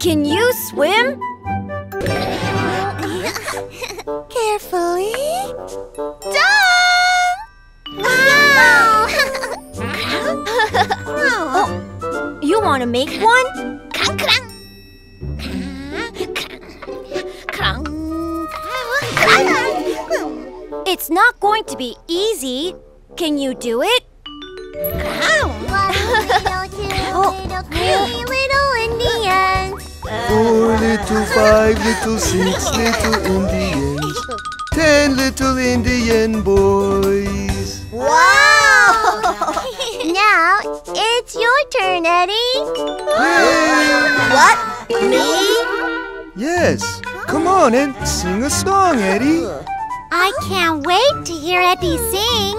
can you swim? Carefully. Done! Wow! Oh, you want to make one? It's not going to be easy. Can you do it? One little, oh. little, little Indians. Four little, five little, six little Indians. Ten little Indian boys. Wow! now it's your turn, Eddy. What? Me? Yes. Come on and sing a song, Eddy. I can't wait to hear Eddy sing.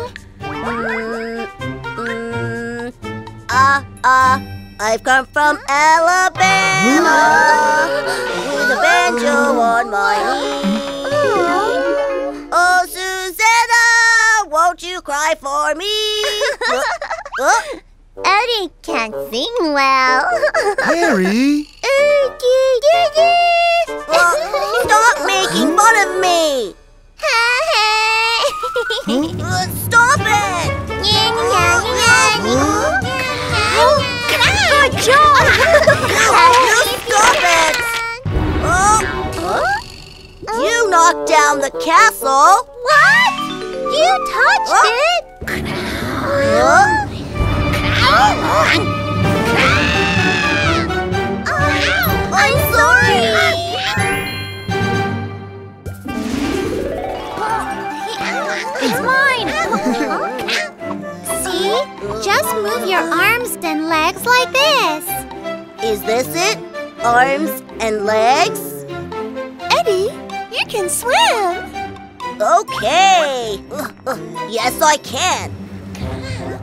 Ah, ah, I've come from Alabama with a banjo on my knee. Oh, Susanna, won't you cry for me? Uh, uh, Eddy can't sing well. Harry. uh, stop making fun of me! Uh, stop it! Good job! You stop it! Oh, you knocked down the castle! What? You touched Huh? it? Huh? I'm sorry. It's mine! See? Just move your arms and legs like this. Is this it? Arms and legs? Eddy, you can swim. Okay. Yes, I can.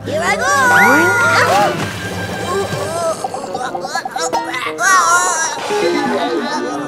Here I Eddy!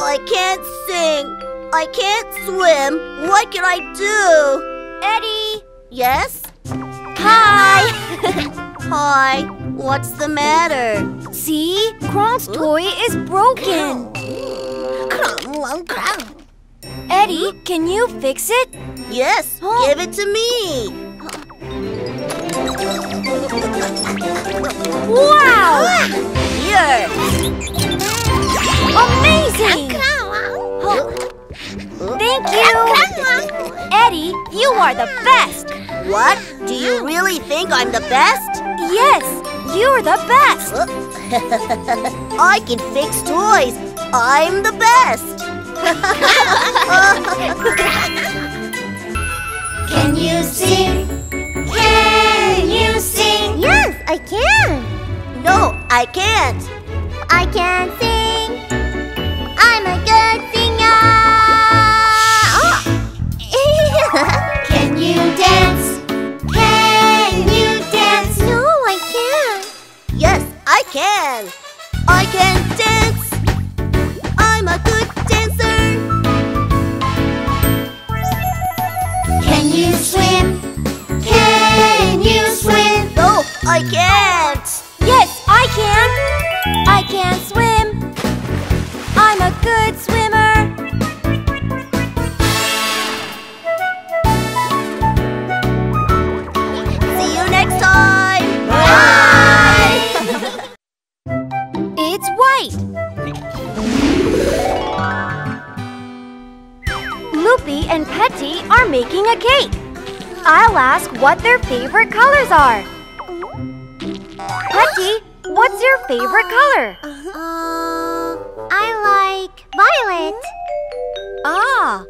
I can't sing. I can't swim. What can I do? Eddy! Yes? Hi! Hi. What's the matter? See? Crong's toy is broken. Eddy, can you fix it? Yes, Huh? Oh. give it to me. Wow! Ah, here. Amazing! Thank you! Eddy, you are the best! What? Do you really think I'm the best? Yes, you're the best! I can fix toys. I'm the best. Can you sing? Can you sing? Yes, I can. No, I can't. I can sing. Dance? Can you dance? No, I can't. Yes, I can. I can dance. I'm a good dancer. Can you swim? Can you swim? No, I can't. Yes, I can! I can swim! I'm a good swimmer! Loopy and Petty are making a cake. I'll ask what their favorite colors are. Petty, what's your favorite color? Uh, I like violet. Ah,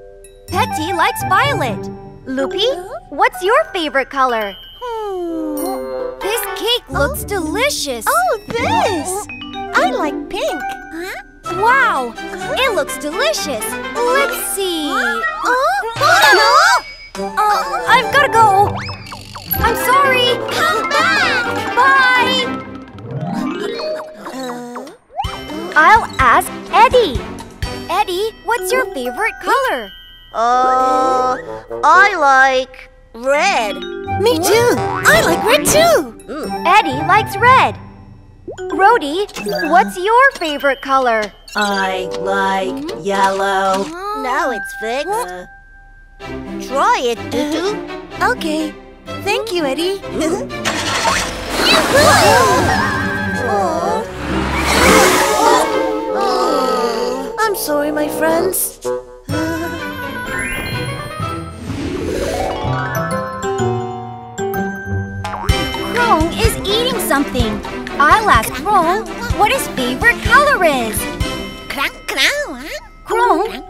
Petty likes violet. Loopy, what's your favorite color? This cake looks delicious. Oh, this! I like pink. Wow, it looks delicious. Let's see. Oh, Uh, I've gotta go. I'm sorry. Come back! Bye. I'll ask Eddy. Eddy, what's your favorite color? Uh, I like red. Me too. I like red too. Eddy likes red. Rody, what's your favorite color? I like yellow. Now it's fixed. Uh, Try it, Tutu. okay. Thank you, Eddy. I'm sorry, my friends. Crong is eating something. I'll ask Crong what his favorite color is. Crong,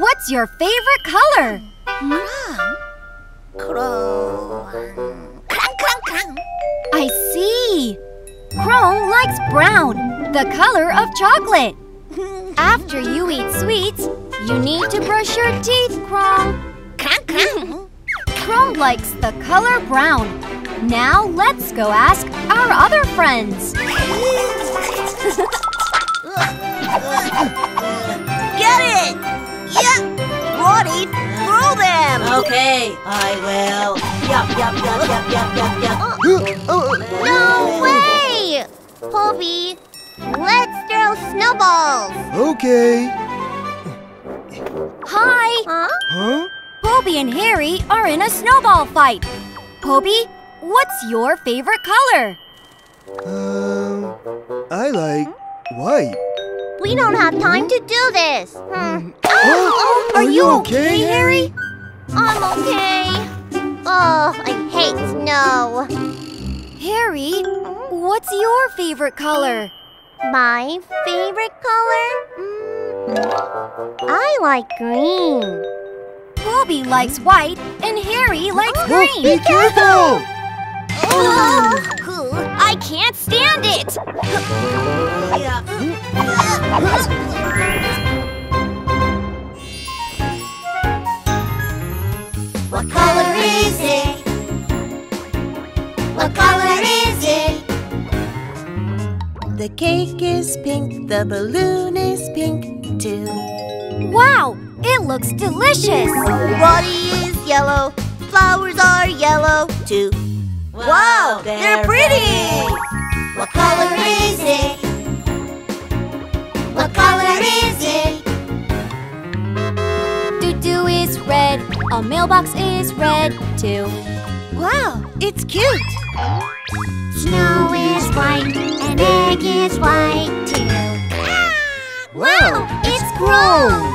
what's your favorite color? I see. Crong likes brown, the color of chocolate. After you eat sweets, you need to brush your teeth, Crong. Crong likes the color brown. Now let's go ask our other friends. Get it! Yeah! Rody, throw them! Okay, I will. Yup, yup, yup, yup, yup, yup, yup. No way! Poby, let's throw snowballs. okay. Hi! Huh? Huh? Poby and Harry are in a snowball fight. Poby, what's your favorite color? Um, I like white. We don't have time to do this. Hmm. Huh? Are you okay, Harry? I'm okay. Oh, I hate snow. Harry, what's your favorite color? My favorite color? Mm, I like green. Poby likes white and Harry likes Oh, green. be careful! I can't stand it! What color is it? What color is it? The cake is pink, the balloon is pink too. Wow, it looks delicious! Rody is yellow. Flowers are yellow too. Wow, they're pretty! What color is it? What color is it? Tutu is red, a mailbox is red too. Wow, it's cute. Snow is white and egg is white too. Wow, It's grown.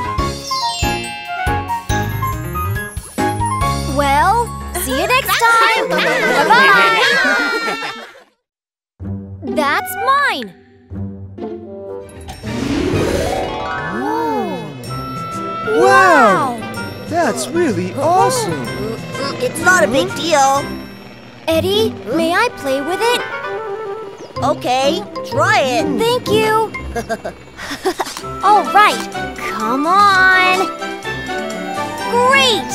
Well, see you next time! Bye-bye! That's mine! Wow! That's really awesome. It's not a big deal. Eddy, may I play with it? Okay, try it. Thank you! All right, come on! Great!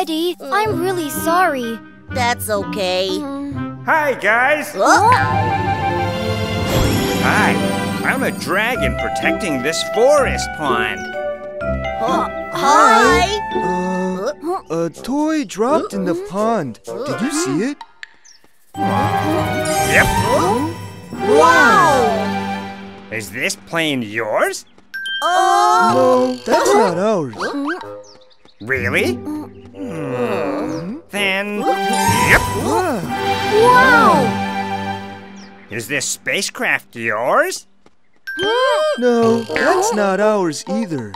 Eddy, I'm really sorry. that's okay. Hi, guys. Oh, Hi. I'm a dragon protecting this forest pond. hi. Uh, a toy dropped in the pond. Did you see it? Yep. Wow. Is this plane yours? Oh, No, that's not ours. Really? Hmm. Then, yep. Wow. Wow! Is this spacecraft yours? No, that's not ours either.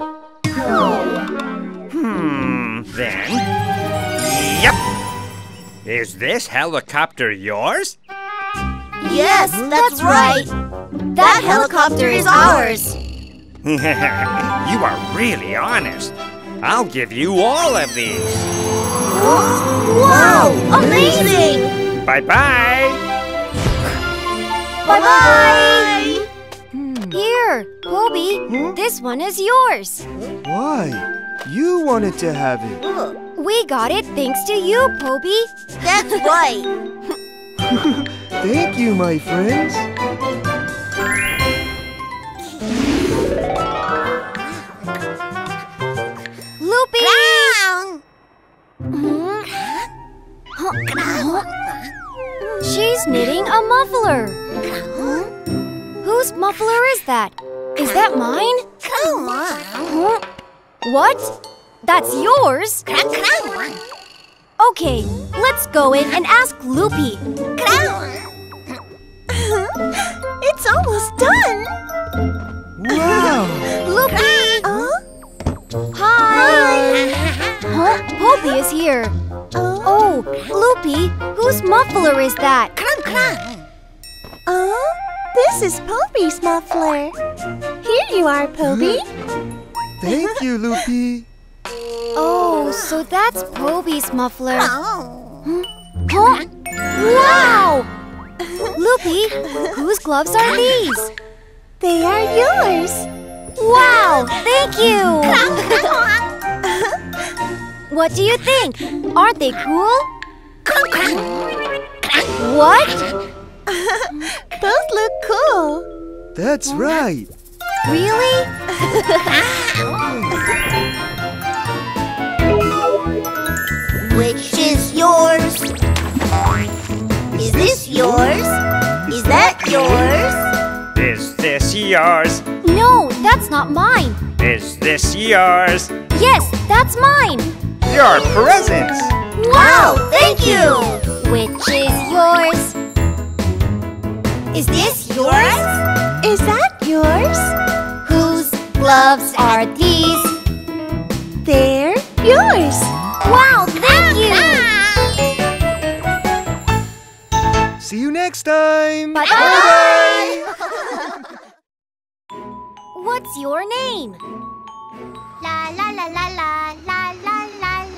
Hmm. Then, yep. Is this helicopter yours? yes, that's right. That helicopter is ours. you are really honest. I'll give you all of these. Wow, amazing. Bye bye. Bye-bye. Hmm. Here, Poby, Huh? this one is yours. Why? You wanted to have it. We got it thanks to you, Poby. That's right. Thank you, my friends. She's knitting a muffler. Whose muffler is that? Is that mine? What? That's yours? Okay, let's go in and ask Loopy. It's almost done. Poby here. Oh, Loopy, whose muffler is that? oh, this is Poby's muffler. Here you are, Poby. Thank you, Loopy. Oh, so that's Poby's muffler. Oh. Huh? Oh, wow! Loopy, whose gloves are these? They are yours. Wow, thank you! What do you think? Aren't they cool? What? Both look cool. That's right. Really? Which is yours? Is this yours? Is that yours? Is this yours? No, that's not mine. Is this yours? Yes, that's mine. Your presents! Wow, thank you. Which is yours? Is this yours? Is that yours? Whose gloves are these? They're yours. Wow, thank you! See you next time. Bye bye! What's your name? La la la la la la la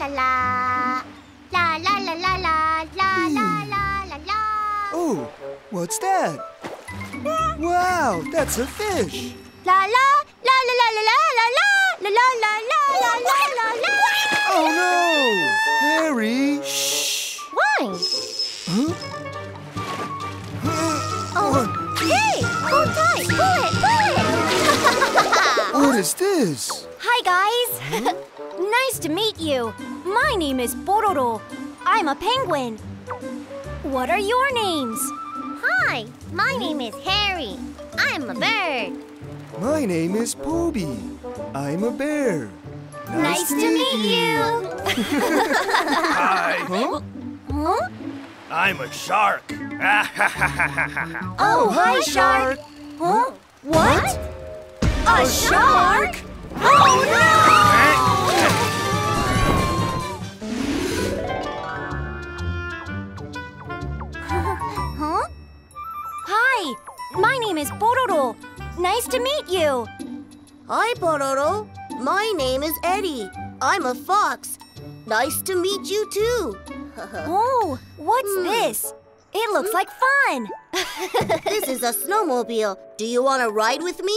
la la la. La la la la la la la la la la. Oh, what's that? Wow, that's a fish. La la la la la la la la la la la la la la la la. Oh no! Harry! Shh! Why? Huh? Oh, hey! Hold tight! Pull it! Pull it! What is this? Hi, guys. Nice to meet you. My name is Pororo. I'm a penguin. What are your names? Hi, my name is Harry. I'm a bird. My name is Poby. I'm a bear. Nice, to meet you. Hi, Huh? Huh? I'm a shark. Oh, hi, shark. Huh? What? A shark? Huh? Hi, Oh, my name is Pororo. Nice to meet you. Hi, Pororo. My name is Eddy. I'm a fox. Nice to meet you too. Oh, what's hmm. this? It looks hmm? like fun. this is a snowmobile. Do you want to ride with me?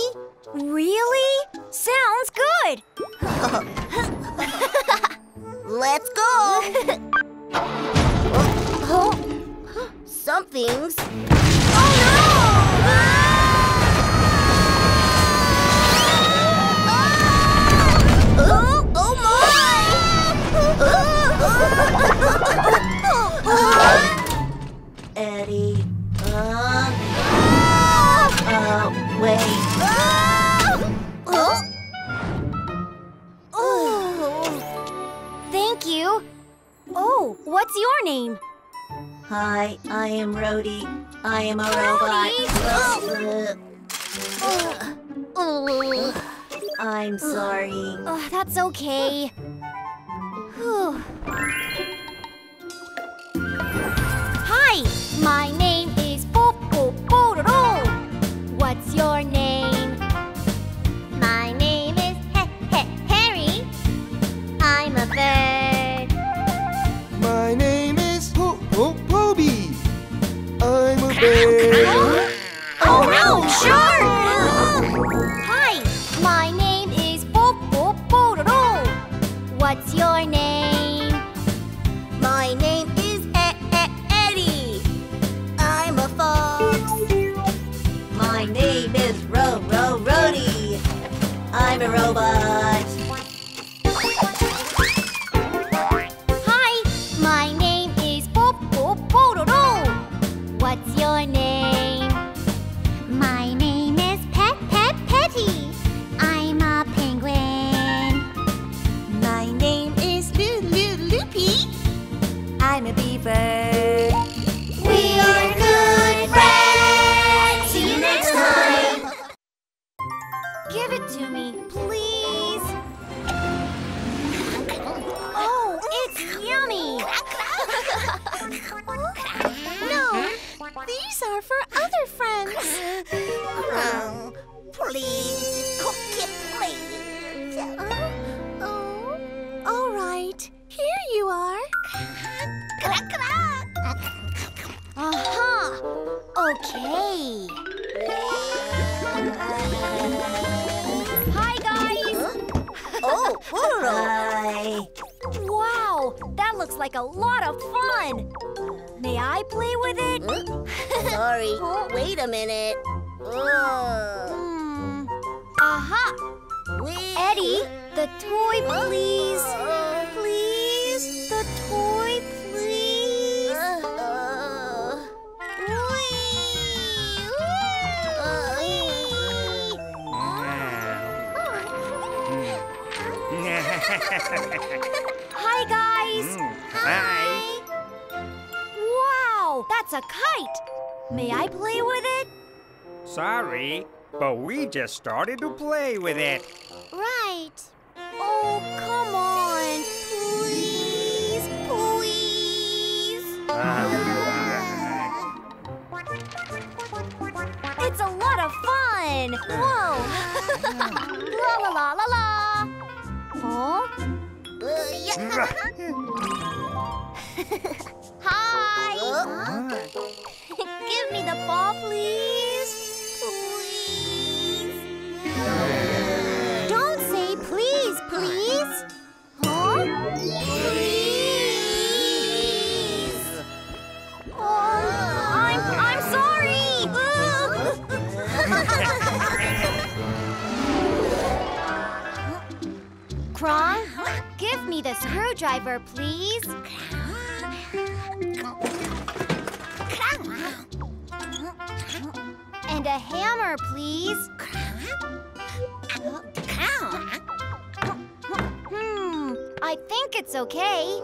Really? Sounds good. Let's go. oh, something's. You. Oh, what's your name? Hi, I am Rody. I am a Rody? robot. I'm sorry. Oh, that's okay. Hi, my I'm a robot. Hi, guys. Mm, Hi. Wow, that's a kite. May I play with it? Sorry, but we just started to play with it. Right. Oh, come on. Please, please. Uh-huh. It's a lot of fun. Whoa. la la la la la. Huh? Hi. Give me the ball, please. Please. Screwdriver, please. And a hammer, please. Hmm, I think it's okay.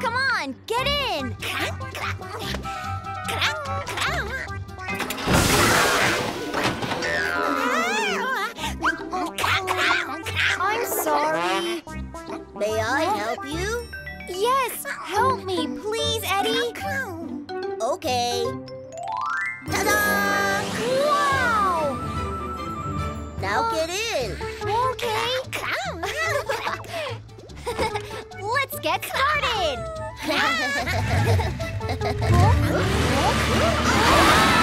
Come on, get in. May I help you? Yes, help me, please, Eddy. Okay. Ta-da! Wow! Now get in. Okay. Come! Let's get started.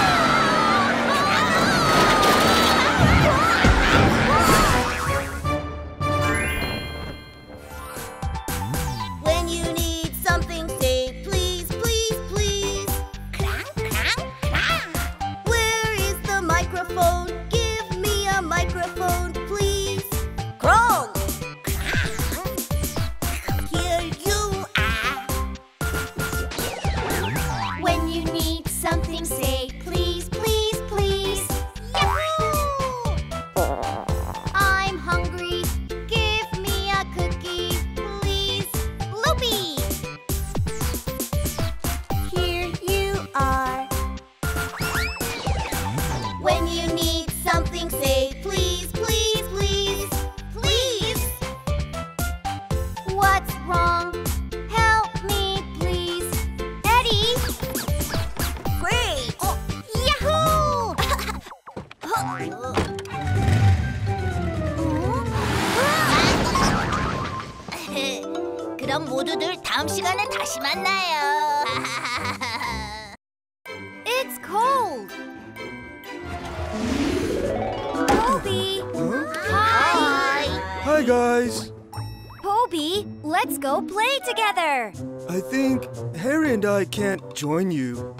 I can't join you.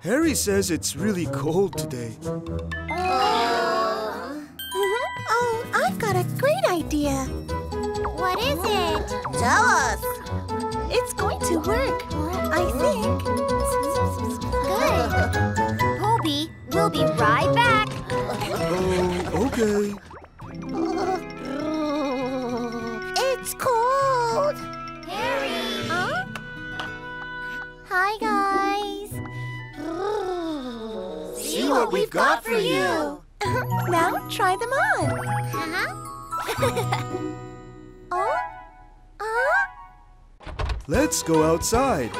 Harry says it's really cold today. Oh. Uh-huh. oh, I've got a great idea. What is it? Tell us. It's going to work. I think. Good. Poby, we'll be right back. Oh, okay. Hi, guys. See what we've got for you. Now try them on. Uh-huh. oh? Uh? Let's go outside.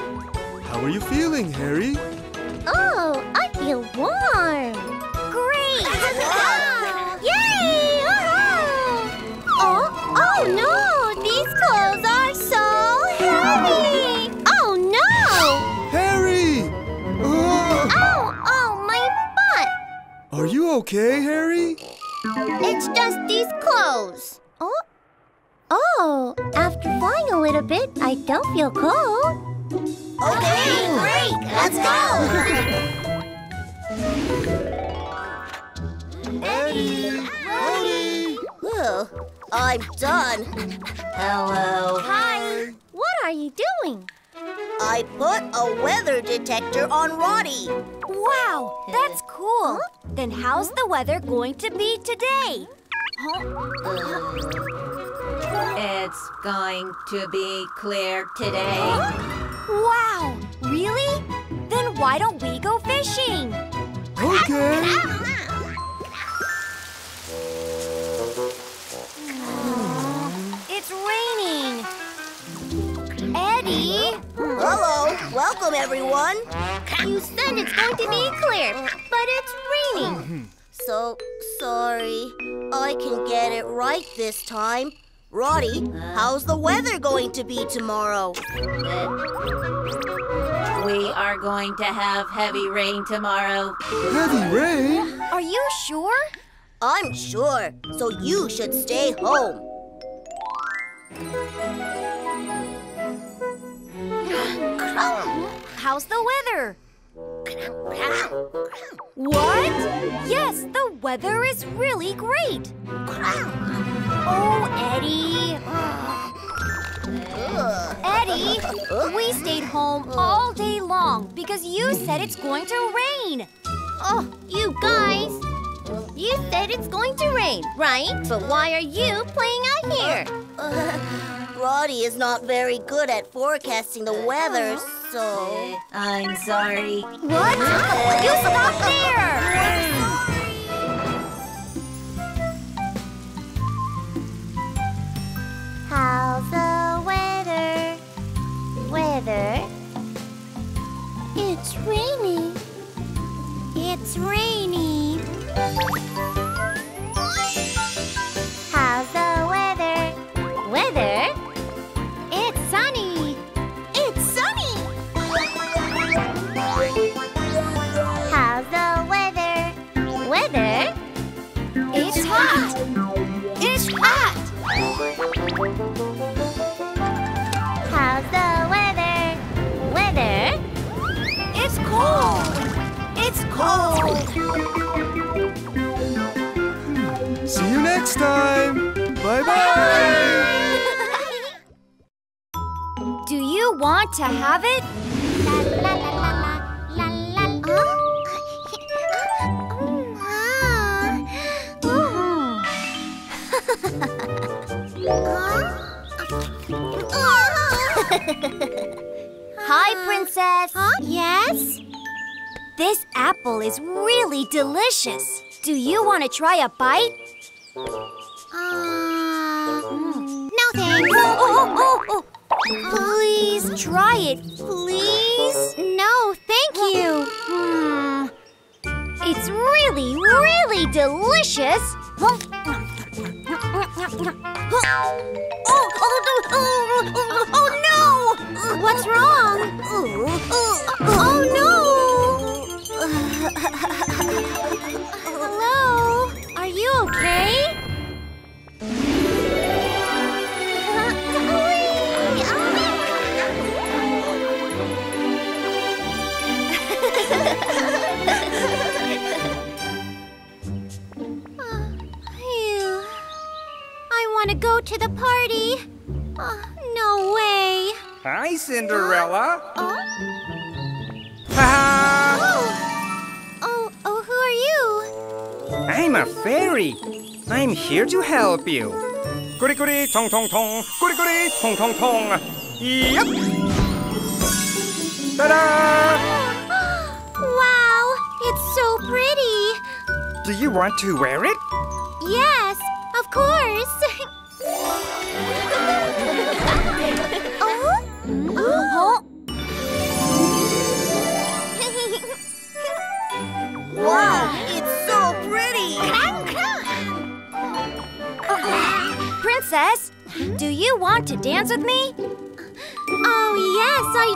How are you feeling, Harry? Oh, I feel warm. Great! Yay! Uh-huh. Oh, oh no! You okay, Harry? It's just these clothes. Oh? Oh, after flying a little bit, I don't feel cold. Okay, great. Let's go. Eddy! Rody! Well, I'm done. Hello. Hi. What are you doing? I put a weather detector on Rody. Wow, that's cool. Then how's the weather going to be today? It's going to be clear today. Wow, really? Then why don't we go fishing? Okay. It's raining. Hello. Welcome, everyone. You said it's going to be clear, but it's raining. So sorry. I can get it right this time. Rody, how's the weather going to be tomorrow? We are going to have heavy rain tomorrow. Heavy rain? Are you sure? I'm sure, so you should stay home. How's the weather? What? Yes, the weather is really great. Oh, Eddy. Eddy, we stayed home all day long because you said it's going to rain. Oh, you guys. You said it's going to rain, right? But why are you playing out here? Rody is not very good at forecasting the weather, so. I'm sorry. What? You stop there! How's the weather? Weather? It's raining. It's raining. It's! See you next time. Bye bye. Do you want to have it? La la la la la la la. Hi, Princess. Huh? Yes? This apple is really delicious. Do you want to try a bite? Uh, no thanks. Oh, oh, oh, oh. Please try it, please. No, thank you. Hmm. It's really, really delicious. Oh, oh, oh, oh, oh, oh no! What's wrong? Oh no! Hello? Are you okay? I want to go to the party. Uh, no way. Hi, Cinderella. Oh? Ha I'm a fairy. I'm here to help you. Goody goody, tong tong tong. Goody goody, tong tong tong. Yep. Ta-da! Wow, it's so pretty. Do you want to wear it? Yes, of course. Princess, do you want to dance with me? Oh, yes, I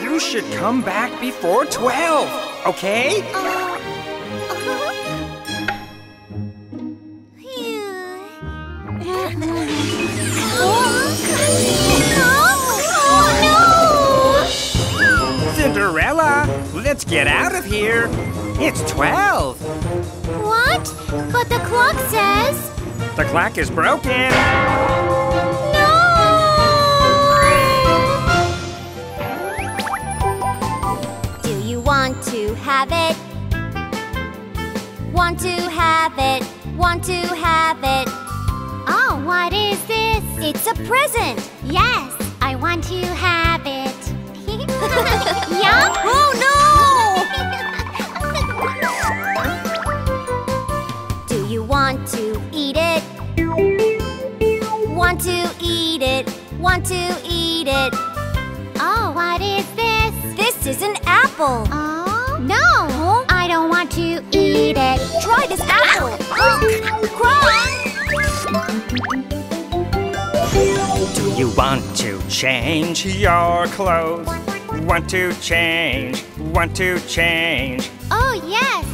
do. You should come back before 12, okay? oh, let's get out of here. It's 12. What? But the clock says... The clock is broken. No! Do you want to have it? Want to have it? Want to have it? Oh, what is this? It's a present. Yes, I want to have it. Yup! Oh no! Want to eat it? Oh, what is this? This is an apple. Oh, no! I don't want to eat it. Try this apple. Cry. Do you want to change your clothes? Want to change? Want to change? Oh, yes.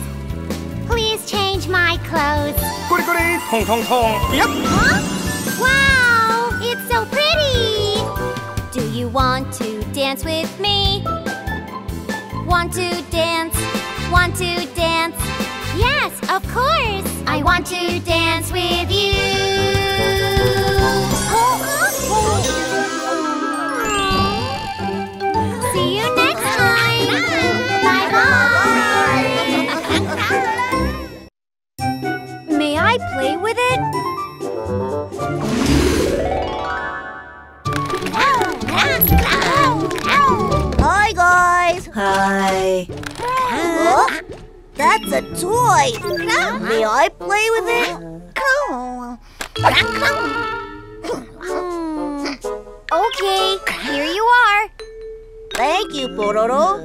Please change my clothes. Goody goody, tong tong tong. Yep. Huh? Wow, want to dance with me? Want to dance? Want to dance? Yes, of course. I want to dance with you. Hi. Oh, that's a toy. May I play with it? Okay, here you are. Thank you, Pororo.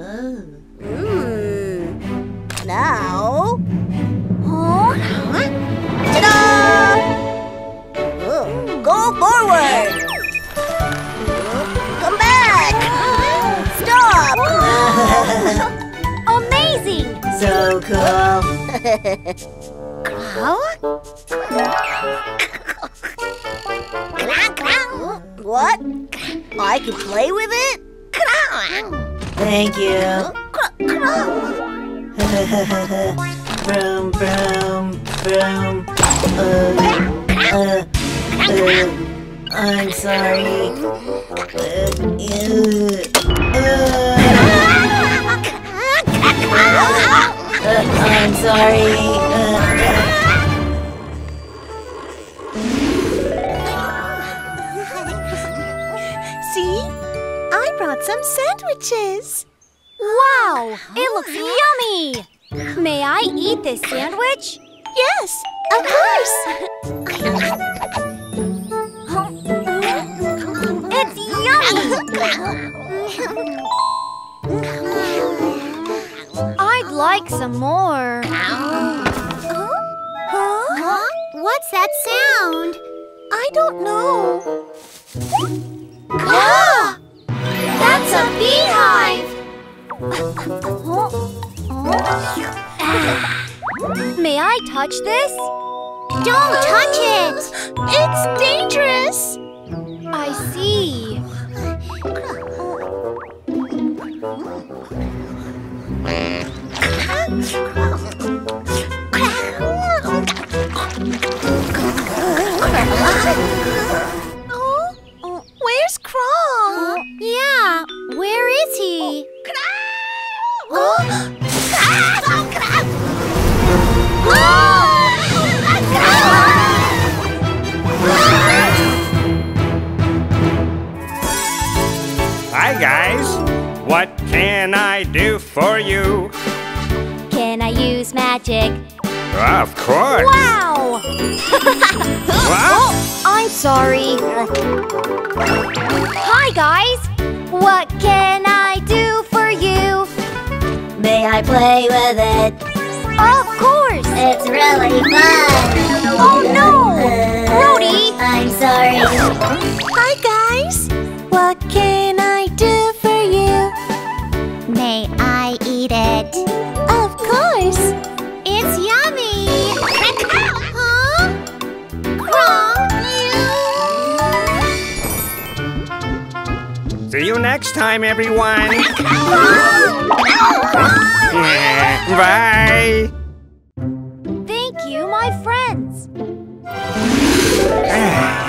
Hmm. Now. So cool. What? I can play with it? Thank you. Vroom, vroom, vroom. Uh, uh, uh, I'm sorry. Uh, ew. Uh, uh, I'm sorry. Uh, See? I brought some sandwiches. Wow, it looks yummy! May I eat this sandwich? Yes, of course. It's yummy! Like some more. Huh? What's that sound? I don't know. Ah! That's a beehive! May I touch this? Don't touch it!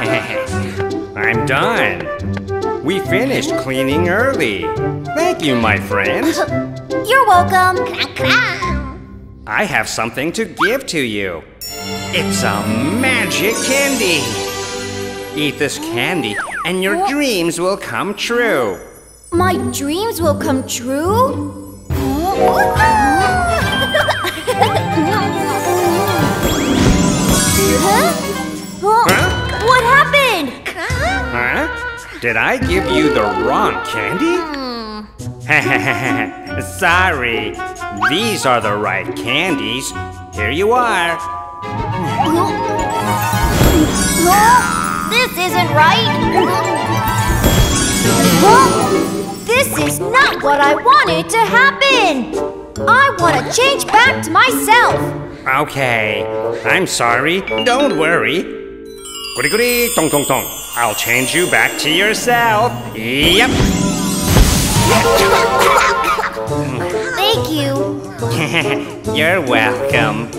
I'm done. We finished cleaning early. Thank you, my friend. You're welcome. I have something to give to you. It's a magic candy. Eat this candy, and your dreams will come true. My dreams will come true? huh? Huh? Huh? Did I give you the wrong candy? Hmm. Sorry. These are the right candies. Here you are. This isn't right. Huh? This is not what I wanted to happen. I want to change back to myself. Okay. I'm sorry. Don't worry. Goody goody, dong dong dong. I'll change you back to yourself. Yep. Thank you. You're welcome.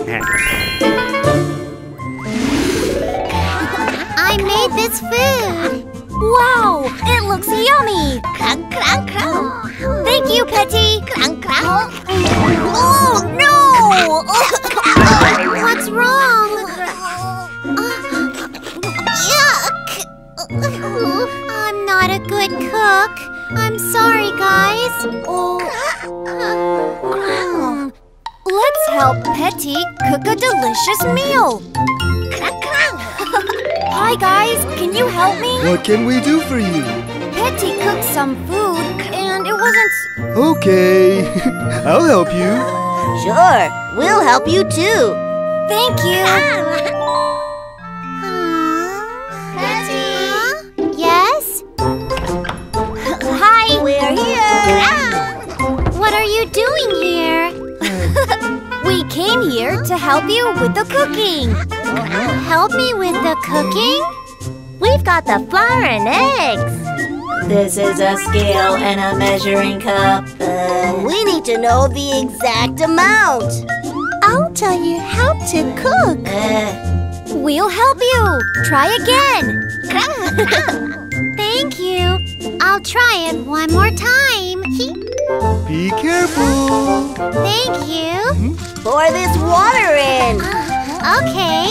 I made this food. Wow, it looks yummy. Crong, crong, crong. Thank you, Petty. Crong, crong. Oh, no! What's wrong? I'm sorry, guys. Oh. Let's help Petty cook a delicious meal. Hi, guys. Can you help me? What can we do for you? Petty cooked some food, and it wasn't. Okay, I'll help you. Sure, we'll help you too. Thank you. Ah. Help you with the cooking. Help me with the cooking? We've got the flour and eggs. This is a scale and a measuring cup. Uh, we need to know the exact amount. I'll tell you how to cook. Uh, We'll help you. Try again. Thank you. I'll try it one more time. Be careful. Thank you. Mm-hmm. Pour this water in. Uh-huh. Okay.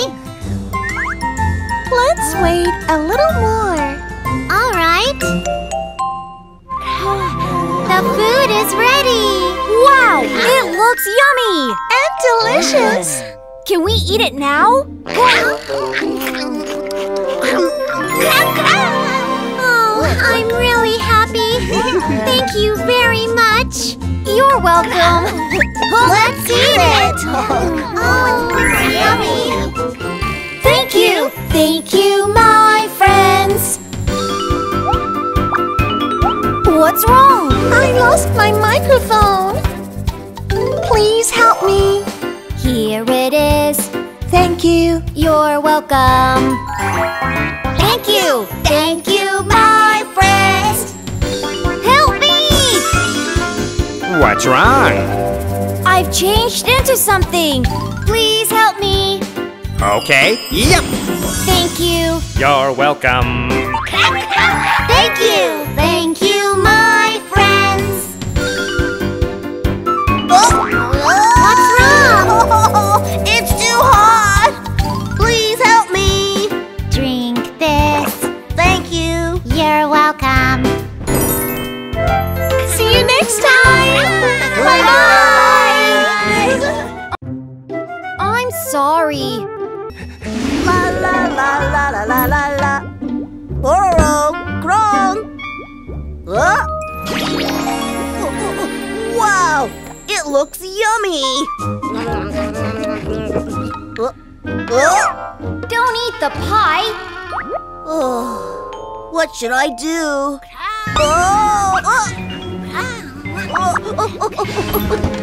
Let's wait a little more. All right. The food is ready. Wow, it looks yummy. And delicious. Can we eat it now? You're welcome. Let's eat it. Oh, it's yummy. Thank you. Thank you, my friends. What's wrong? I lost my microphone. Please help me. Here it is. Thank you. You're welcome. Thank you. Thank you, my What's wrong? I've changed into something. Please help me. Okay. Yep. Thank you. You're welcome. Thank you. Thank you, my friends. What's sorry. La la la la la la la la. Pororo, Crong. Huh? Wow, it looks yummy. Uh, uh, Don't eat the pie. oh, what should I do? Oh, uh, oh, oh, oh,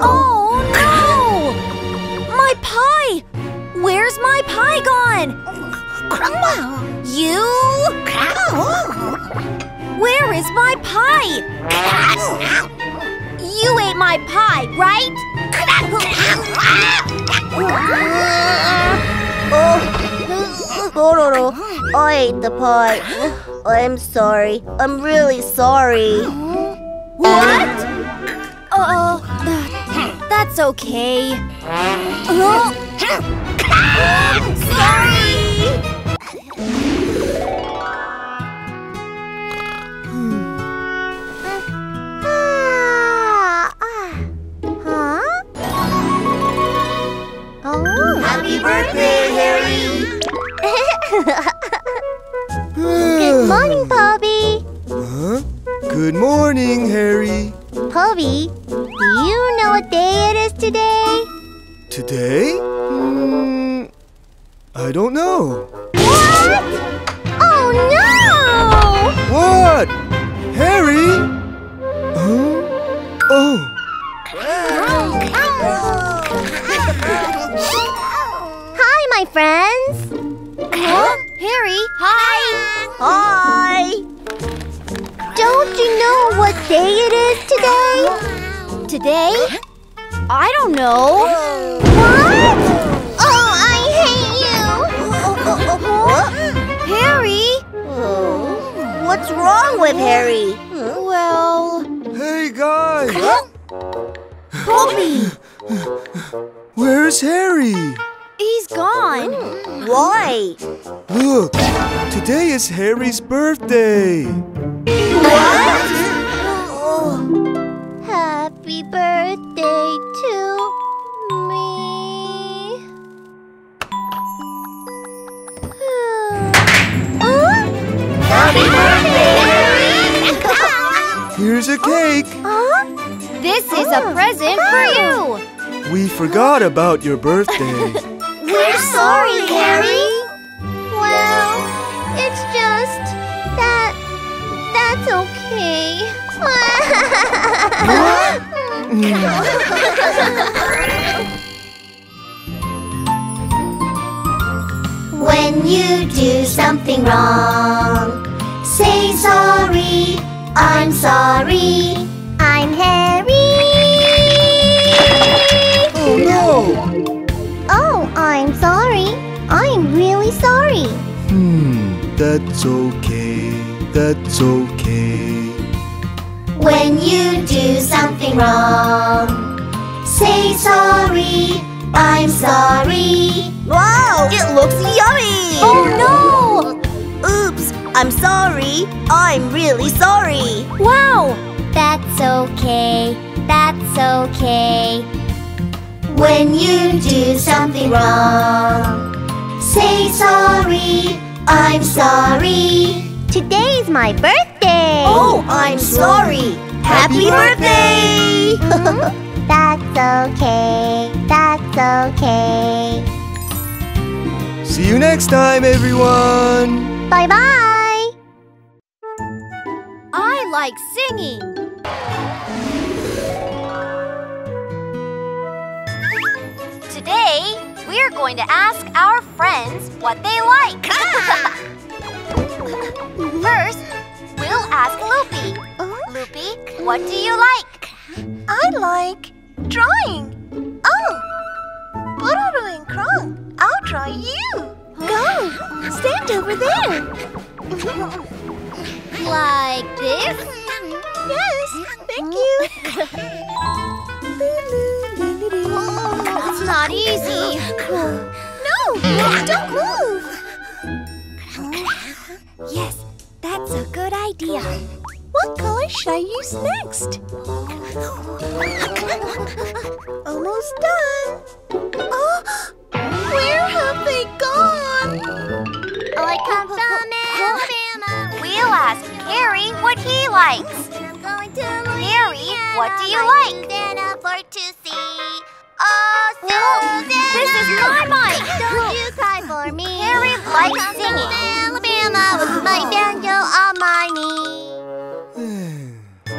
Oh no! My pie! Where's my pie gone? You? Where is my pie? You ate my pie, right? oh, Pororo, I ate the pie. I'm sorry. I'm really sorry. What? Oh, that- that's okay. Oh, Sorry. Huh? Oh. Happy birthday, Harry. Good morning, Poby. Huh? Good morning, Harry. Poby, do you know what day it is today? Today? Hmm, I don't know. What? Oh no! What? Harry? Huh? Oh, Hi, my friends. Harry, hi! Hi. Don't you know what day it is today? Today? I don't know. What? Oh, I hate you. Harry? Oh, What's wrong with Harry? Well, hey guys! Poby, Where's Harry? He's oh, gone. Why? Look, today is Harry's birthday. What? Happy birthday to me. Huh? Happy birthday, Harry! Here's a cake. Huh? This is a oh. present for you. We forgot about your birthday. We're sorry, Harry. Well, it's just that that's okay. When you do something wrong, say sorry, I'm sorry. I'm Harry. oh no! I'm sorry. I'm really sorry. Hmm, that's okay. That's okay. When you do something wrong, say sorry, I'm sorry. Wow, it looks yummy. Oh no! Oops, I'm sorry. I'm really sorry. Wow! That's okay. That's okay. When you do something wrong, say sorry, I'm sorry. Today's my birthday. Oh, I'm sorry. Happy birthday! That's okay. That's okay. See you next time, everyone. Bye bye. I like singing. We're going to ask our friends what they like. First, we'll ask Loopy. Oh. Loopy, what do you like? I like drawing. Oh, Pororo and Crong, I'll draw you. Go, stand over there. Like this? Yes, thank you. It's not easy. No, don't move. Yes, that's a good idea. What color should I use next? Almost done. Oh, where have they gone? Oh, I come from Alabama. We'll ask Harry what he likes. And I'm going to Harry, what do you like? Louisiana for to see. Susanna. This is my mic. Don't you cry for me. Harry likes singing. Alabama with my banjo on my knee.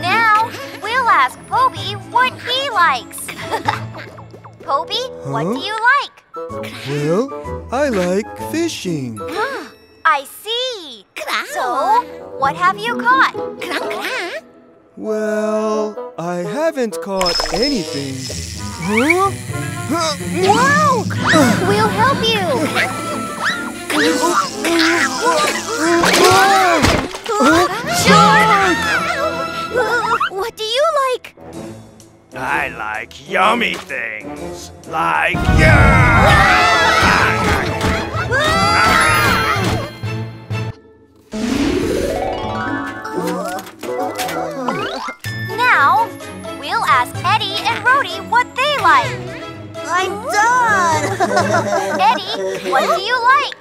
Now, we'll ask Poby what he likes. Poby, what do you like? Well, I like fishing. I see. So, what have you caught? Well, I haven't caught anything. Huh? Huh? Wow! We'll help you. What do you like? I like yummy things. Like yeah! Now, we'll ask Eddy and Rody what they like. I'm done! Eddy, what do you like?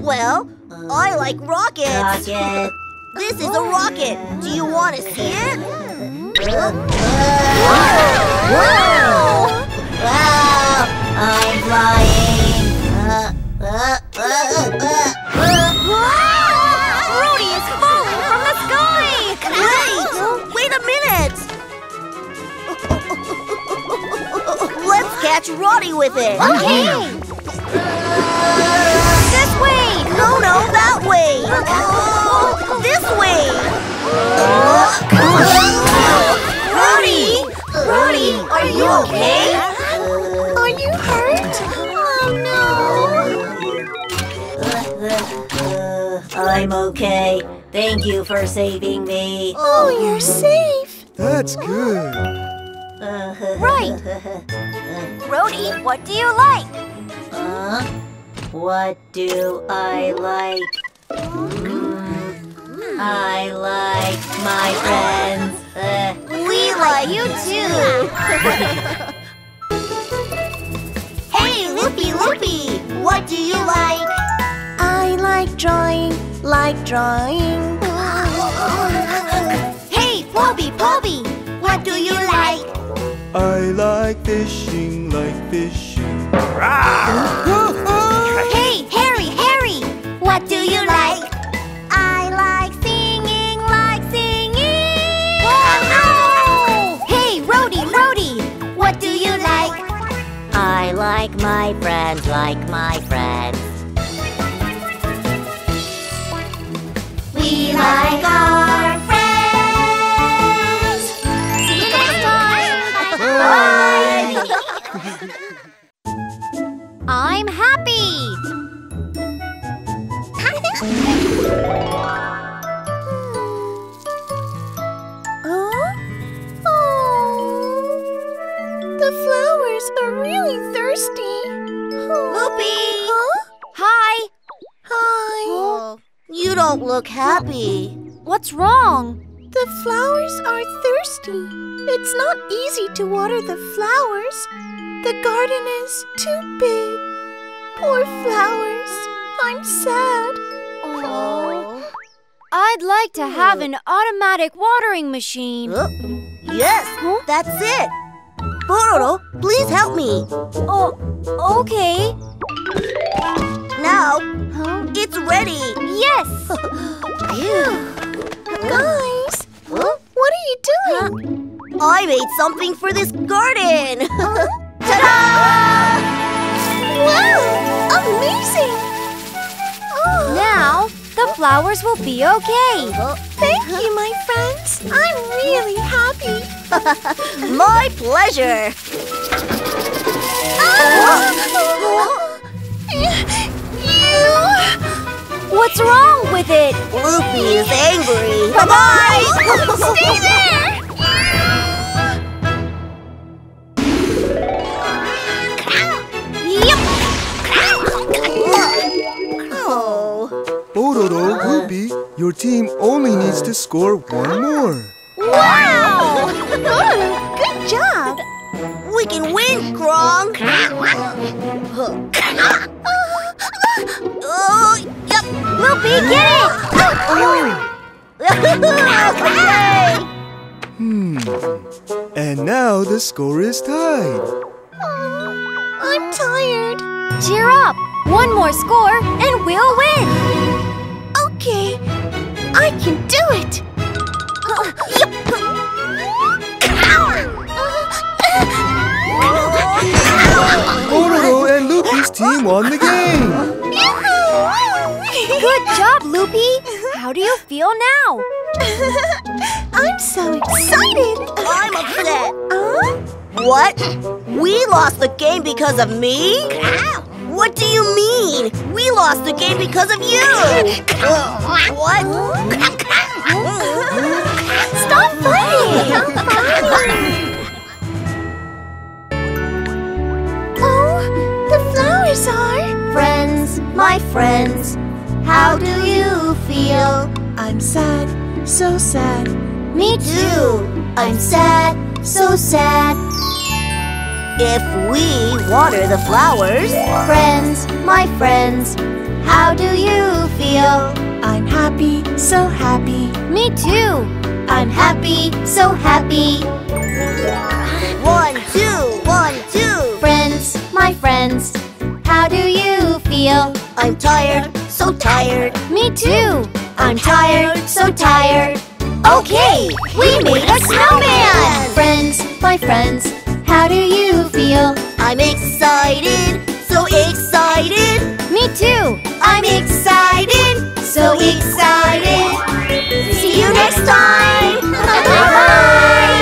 well, I like rockets. Rocket. This is a rocket. Do you want to see it? Wow! I'm flying. Uh, is falling from the sky! Wait! Wait a minute! Catch Rody with it. Okay! This way! No, no, that way. This way. Rody! Rody, are you okay? Are you hurt? Oh no! I'm okay. Thank you for saving me. Oh, you're safe. That's good. Right! Rody, what do you like? Huh? What do I like? Mm, I like my friends. Uh, We like you too! Hey, Loopy Loopy, what do you like? I like drawing, like drawing. Hey, Poby, Poby! What do you like? I like fishing, like fishing. Hey, Harry, Harry! What do you like? I like singing, like singing. Hey, Rody, Rody! What do you like? I like my friends like my friends. Don't look happy. What's wrong? The flowers are thirsty. It's not easy to water the flowers. The garden is too big. Poor flowers. I'm sad. Oh. I'd like to have an automatic watering machine. Oh, Yes, that's it. Pororo, please help me. Oh, okay. Now, it's ready. Yes! Guys, what are you doing? I made something for this garden. Ta-da! Wow! Amazing! Oh, Now, the flowers will be okay. thank you, my friends. I'm really happy. My pleasure. Ah! you! What's wrong with it? Loopy is angry. Bye-bye. Stay there! Oh. Pororo, Ruby, your team only needs to score one more. Wow! We can win, Krong! Loopy, get it! Yay! Hmm. And now the score is tied. I'm tired. Cheer up! One more score and we'll win! Okay, I can do it. Pororo and Loopy's team won the game. Good job, Loopy! How do you feel now? I'm so excited. I'm upset. Huh? What? We lost the game because of me? What do you mean? We lost the game because of you! What? Stop fighting! oh, the flowers are. Friends, my friends, how do you feel? I'm sad, so sad. Me too. I'm sad, so sad. If we water the flowers, friends, my friends, how do you feel? I'm happy, so happy. Me too! I'm happy, so happy. One, two, one, two. Friends, my friends, how do you feel? I'm tired, so tired. Me too! I'm tired, so tired. Okay, we made a snowman. Friends, my friends, how do you feel? I'm excited, so excited. Me too! I'm excited, so excited. See you next time. Bye.